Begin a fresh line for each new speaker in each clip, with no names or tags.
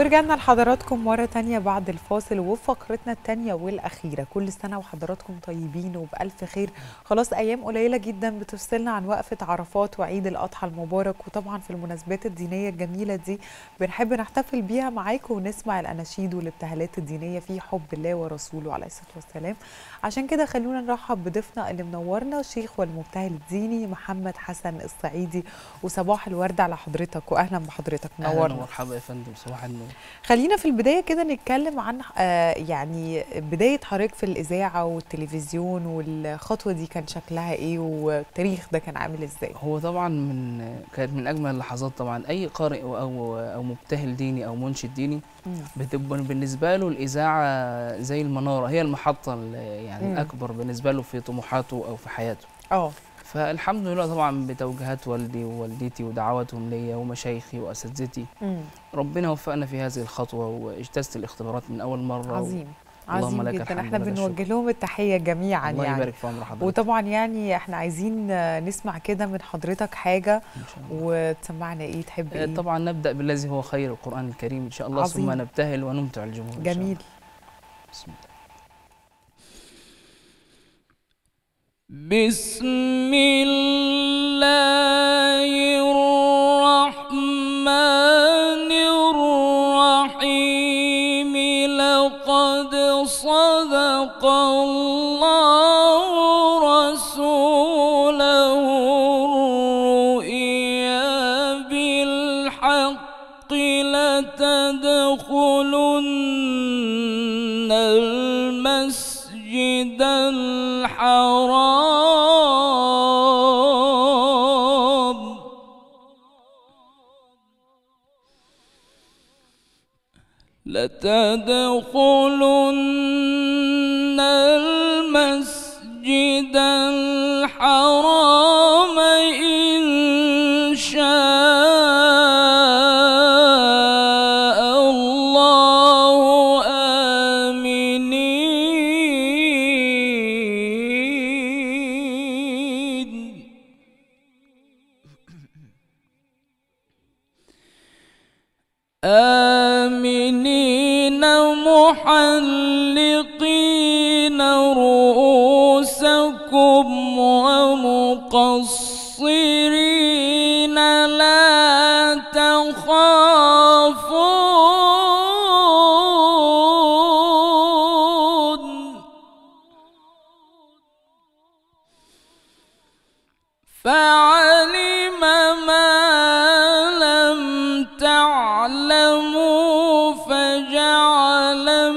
ورجعنا لحضراتكم مرة تانية بعد الفاصل وفقرتنا التانية والأخيرة. كل سنة وحضراتكم طيبين وبألف خير. خلاص أيام قليلة جدا بتفصلنا عن وقفة عرفات وعيد الأضحى المبارك وطبعا في المناسبات الدينية الجميلة دي بنحب نحتفل بيها معاكم ونسمع الأناشيد والابتهالات الدينية في حب الله ورسوله عليه الصلاة والسلام. عشان كده خلونا نرحب بضيفنا اللي منورنا الشيخ والمبتهل الديني محمد حسن الصعيدي. وصباح الورد على حضرتك وأهلا بحضرتك.
أهلا
منورنا
ومرحبا يا فندم صباح النور.
خلينا في البداية كده نتكلم عن آه، يعني بداية حضرتك في الإذاعة والتلفزيون والخطوة دي كان شكلها إيه والتاريخ ده كان عامل إزاي؟
هو طبعا من كانت من أجمل اللحظات طبعا. أي قارئ أو أو, مبتهل ديني أو منشد ديني بتبقى بالنسبة له الإذاعة زي المنارة هي المحطة ال- يعني
مم.
الأكبر بالنسبة له في طموحاته أو في حياته
آه
فالحمد لله طبعا بتوجيهات والدي ووالدتي ودعواتهم ليا ومشايخي
وأساتذتي.
ربنا وفقنا في هذه الخطوة واجتزت الاختبارات من أول مرة
عظيم عظيم جدا.
الحمد إحنا
بنوجه لهم التحية جميعا
الله
يعني.
يبارك في عمر حضرتك.
وطبعا يعني إحنا عايزين نسمع كده من حضرتك حاجة
إن شاء الله.
وتسمعنا إيه تحب إيه؟
طبعا نبدأ بالذي هو خير القرآن الكريم إن شاء الله
عظيم.
ثم نبتهل ونمتع الجمهور إن شاء الله.
جميل.
بسم الله.
بسم الله لتدخلن المسجد الحرام. لتدخلن فجعل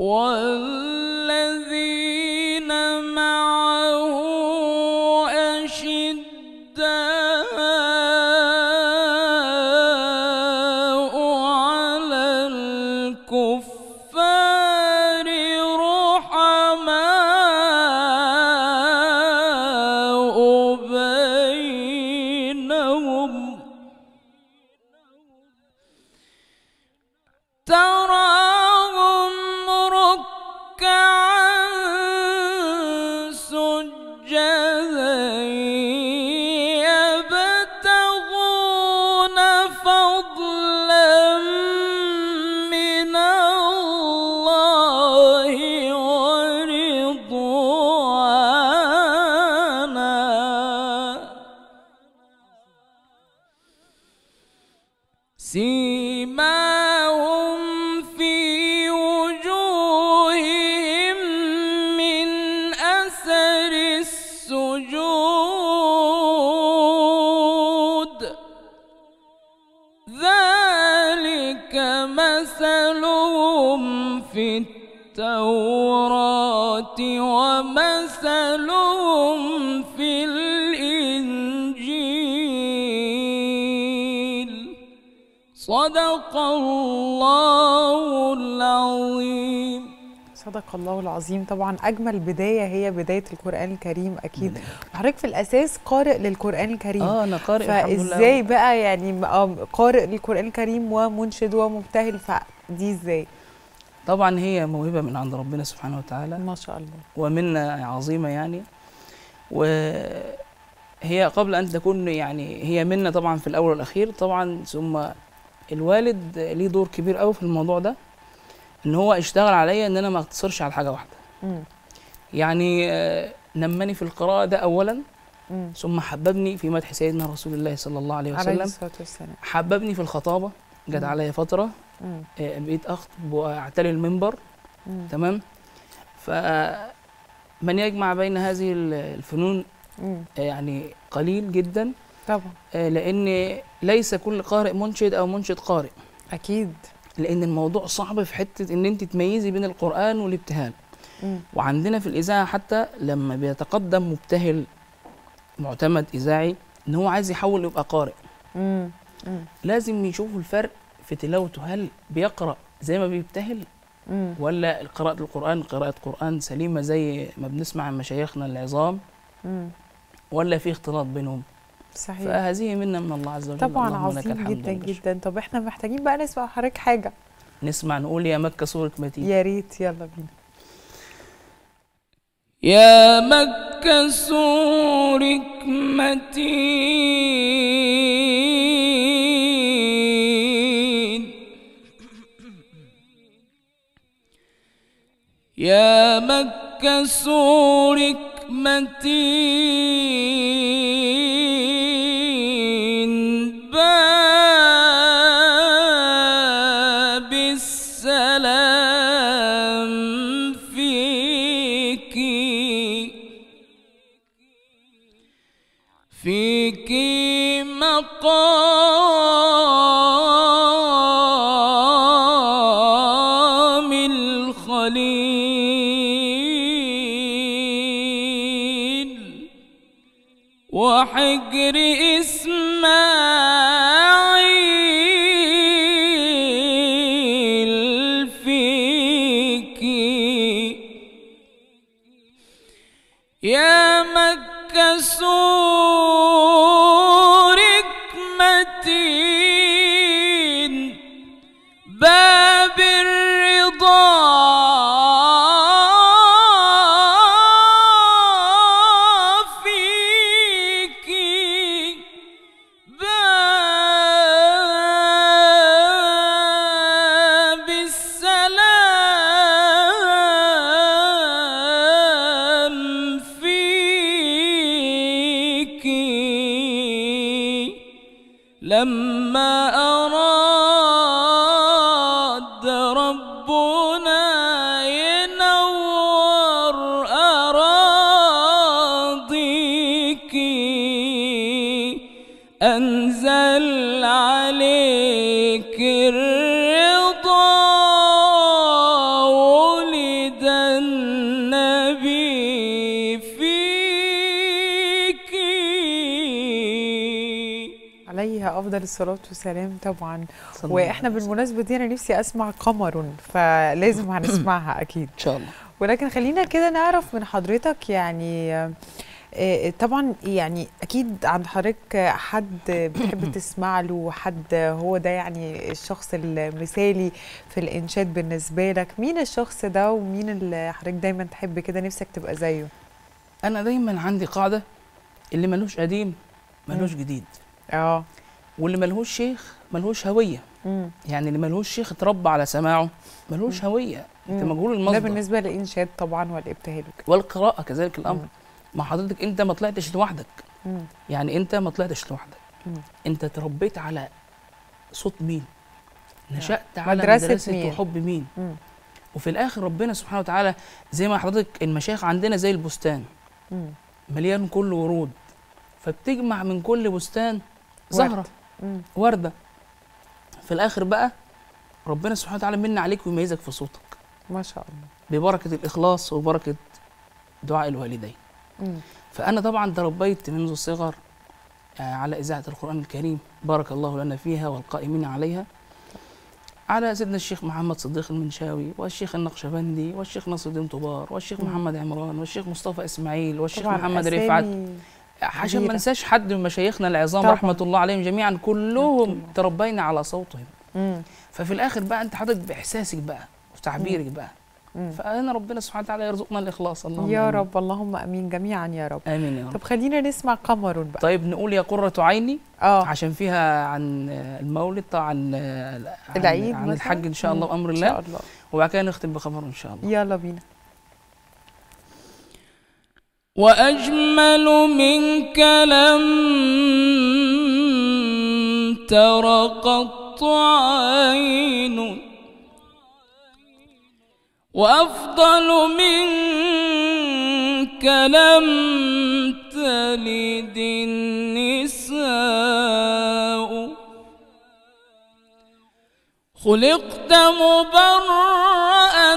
我。مثلهم في التوراة ومثلهم في الإنجيل. صدق الله العظيم.
صدق الله العظيم. طبعا أجمل بداية هي بداية القرآن الكريم أكيد. وحضرتك في الأساس قارئ للقرآن الكريم.
آه أنا قارئ
فإزاي بقى يعني آه، قارئ للقرآن الكريم ومنشد ومبتهل فدي إزاي؟
طبعا هي موهبة من عند ربنا سبحانه وتعالى.
ما شاء الله.
ومنة عظيمة يعني. وهي قبل أن تكون يعني هي منا طبعا في الأول والأخير. طبعا ثم الوالد ليه دور كبير قوي في الموضوع ده. إن هو اشتغل عليا إن أنا ما أقتصرش على حاجة واحدة
مم.
يعني آه، نمني في القراءة ده أولا
مم.
ثم حببني في مدح سيدنا رسول الله صلى الله عليه
عليه
وسلم
الصلاة والسلام
حببني في الخطابة جت. عليا فترة
مم.
آه، بقيت أخطب وأعتلي المنبر
مم.
تمام فمن يجمع بين هذه الفنون
مم.
يعني قليل جدا
طبعا
آه، لأن ليس كل قارئ منشد أو منشد قارئ
أكيد
لأن الموضوع صعب في حتة إن أنت تميزي بين القرآن والابتهال. وعندنا في الإذاعة حتى لما بيتقدم مبتهل معتمد إذاعي إن هو عايز يحول يبقى قارئ.
مم.
لازم يشوفوا الفرق في تلاوته هل بيقرأ زي ما بيبتهل. ولا قراءة القرآن قراءة قرآن سليمة زي ما بنسمع عن مشايخنا العظام. ولا في اختلاط بينهم
صحيح.
فهذه منا من الله عز وجل.
طبعا عظيم
الحمد
جدا. جدا. طب إحنا محتاجين بقى نسمع حضرتك حاجة.
نسمع نقول يا مكة سورة متين
يا ريت يلا بينا.
يا مكة سورك متين يا مكة سورك متين الخليل وحجر إسماعيل ولد النبي فيك.
عليها أفضل الصلاة والسلام طبعا.
وإحنا.
بالمناسبة دي أنا نفسي أسمع قمر فلازم هنسمعها أكيد.
إن شاء الله.
ولكن خلينا كده نعرف من حضرتك يعني طبعا يعني أكيد عند حضرتك حد بتحب تسمع له حد هو ده يعني الشخص المثالي في الإنشاد بالنسبة لك. مين الشخص ده ومين اللي حضرتك دايما تحب كده؟ نفسك تبقى زيه.
أنا دايما عندي قاعدة اللي ملوش قديم ملوش جديد.
آه.
واللي ملهوش شيخ ملهوش هوية.
مم.
يعني اللي ملهوش شيخ اتربى على سماعه ملهوش هوية. أنت
مم.
مجهول
ده
المصدر.
بالنسبة للانشاد طبعا والإبتهال. وكده
والقراءة كذلك الأمر.
مم.
ما حضرتك أنت ما طلعتش لوحدك.
مم.
يعني أنت ما طلعتش لوحدك.
مم.
أنت تربيت على صوت مين؟ نشأت على
مدرسة
مدرسة,
مين؟
وحب مين؟
مم.
وفي الآخر ربنا سبحانه وتعالى زي ما حضرتك المشايخ عندنا زي البستان.
مم.
مليان كله ورود. فبتجمع من كل بستان زهرة.
مم.
وردة. في الآخر بقى ربنا سبحانه وتعالى من عليك ويميزك في صوتك.
ما شاء الله.
ببركة الإخلاص وبركة دعاء الوالدين.
مم.
فأنا طبعا تربيت منذ الصغر آه، على إذاعة القرآن الكريم بارك الله لنا فيها والقائمين عليها على سيدنا الشيخ محمد صديق المنشاوي والشيخ النقشبندي والشيخ نصر الدين طبار والشيخ. محمد عمران والشيخ مصطفى إسماعيل والشيخ محمد رفعت عشان ما. ننساش حد من مشايخنا العظام
طبعاً.
رحمة الله عليهم جميعا كلهم. تربينا على صوتهم
مم.
ففي الآخر بقى أنت حضرتك بإحساسك بقى وتعبيرك بقى
مم.
فأنا ربنا سبحانه وتعالى يرزقنا الإخلاص. اللهم
يا
آمين.
رب اللهم آمين جميعا يا رب.
آمين يا رب.
طب خلينا نسمع قمر بقى.
طيب نقول يا قرة عيني
آه.
عشان فيها عن المولد طبعا عن عن-
العيد
عن؟ الحج إن شاء الله. بأمر
إن
الله.
شاء الله.
وبعد كده نختم بخبر إن شاء الله.
يلا بينا.
وأجمل منك لم تر قط عين وأفضل منك لم تلد النساء. خلقت مبرأ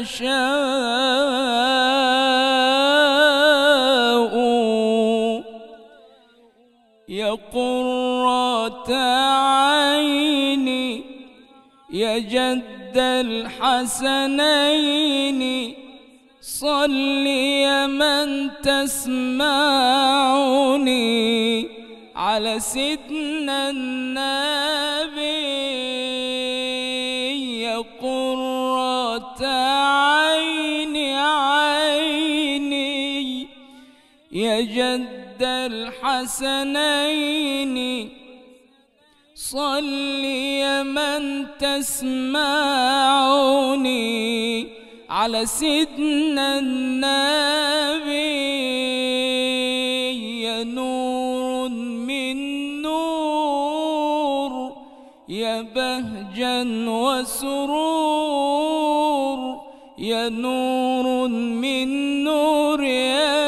تشاء يا قرة عيني يا جد الحسنين صل يا من تسمعني على سيدنا النبي الحسنين. صل من تسمعني على سيدنا النبي. يا نور من نور يا بهجا وسرور. يا نور من نور يا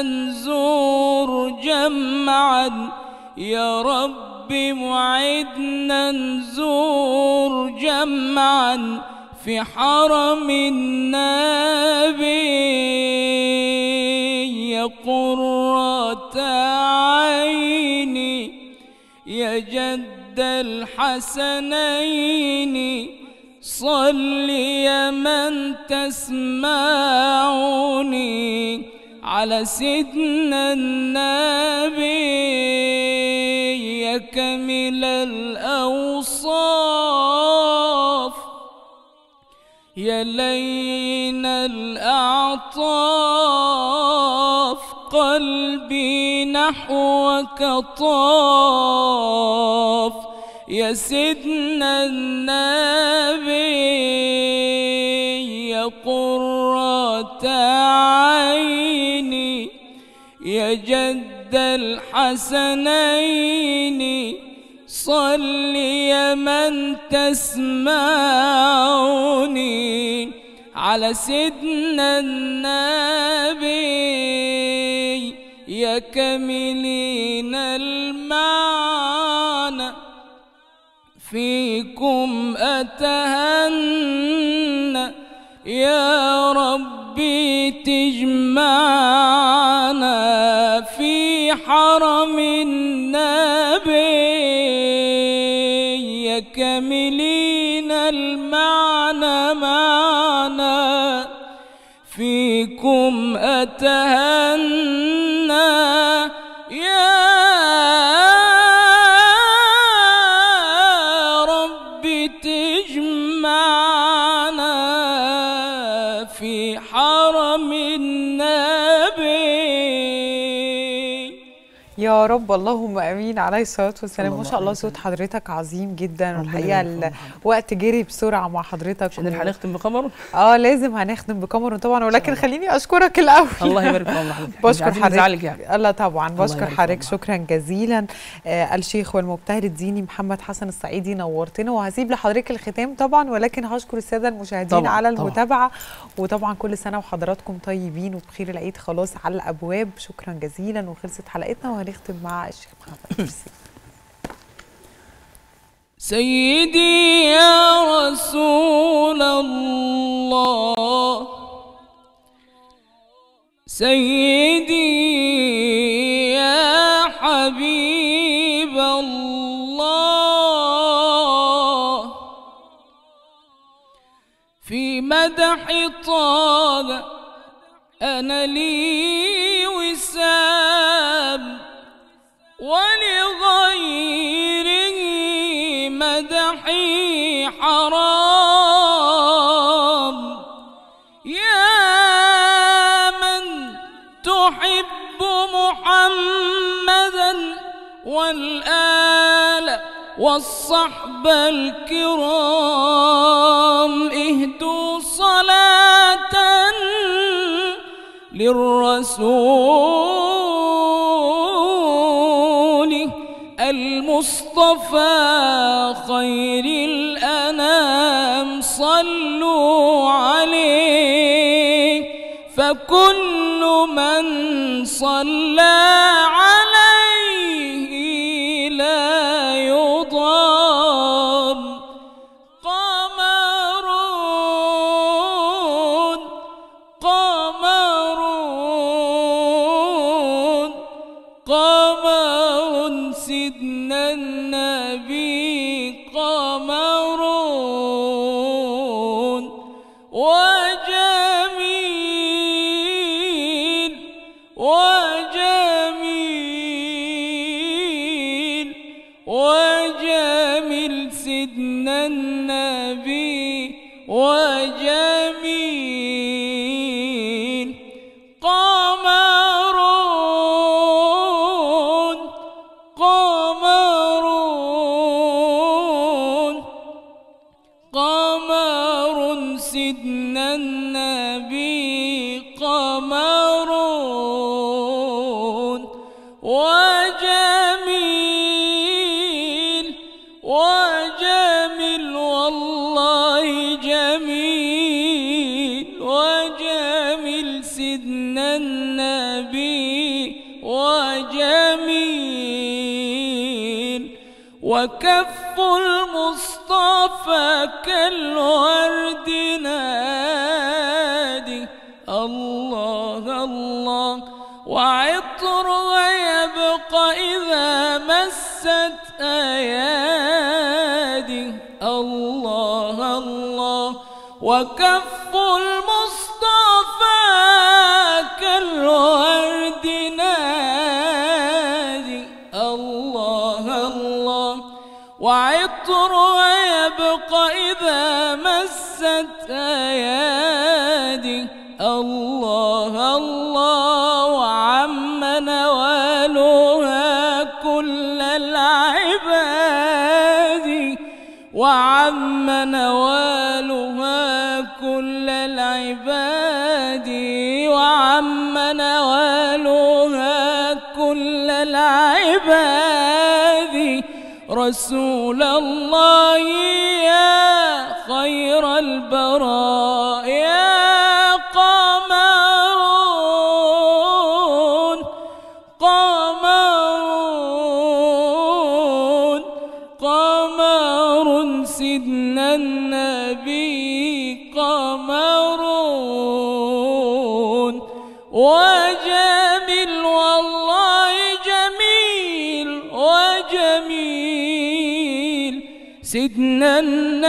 وعدنا نزور جمعا. يا ربي وعدنا نزور جمعا في حرم النبي. يا قرة عيني يا جد الحسنين. صل يا من تسمعني. على سيدنا النبي يا الأوصاف. يا الأعطاف قلبي نحوك طاف. يا سيدنا النبي يا قرة عيني يا جد الحسنين صل يا من تسمعني على سيدنا النبي يا كاملين المعنى فيكم أتهنى يا ربي تجمعنا. في حرم النبي كاملين المعنى معنا فيكم أتهنى يا
رب. اللهم آمين. عليه الصلاة والسلام. ما شاء الله صوت. حضرتك عظيم جدا.
والحقيقة فيك.
الوقت جري بسرعة مع حضرتك
عشان نلحق نختم بقمر
آه لازم هنختم بكاميرون طبعا. ولكن خليني أشكرك الأول.
الله يبارك في عمر حضرتك.
بشكر حضرتك.
يعني.
الله طبعا. بشكر حضرتك
فيك.
شكرا جزيلا. آه الشيخ والمبتهل الديني محمد حسن الصعيدي نورتنا. وهسيب لحضرتك الختام طبعا. ولكن هشكر السادة المشاهدين
طبعاً،
على
طبعاً.
المتابعة. وطبعا كل سنة وحضراتكم طيبين. وبخير العيد. خلاص على الأبواب. شكرا جزيلا. وخلصت حلقتنا وهنختم مع الشيخ محمد ميرسي.
سيدي يا رسول الله. سيدي يا حبيب الله. في مدح طاب أنا لي والصحب الكرام اهدوا صلاة للرسول المصطفى خير الأنام صلوا عليه فكل من صلى Oh! وكف المصطفى كالورد نادي الله الله. وعطر يبقى إذا مست أيادي الله الله. وكف وعطر يبقى إذا مست أيادي. الله الله وعم نوالها كل العباد. وعم نوالها رسول الله يا خير البراء. النبي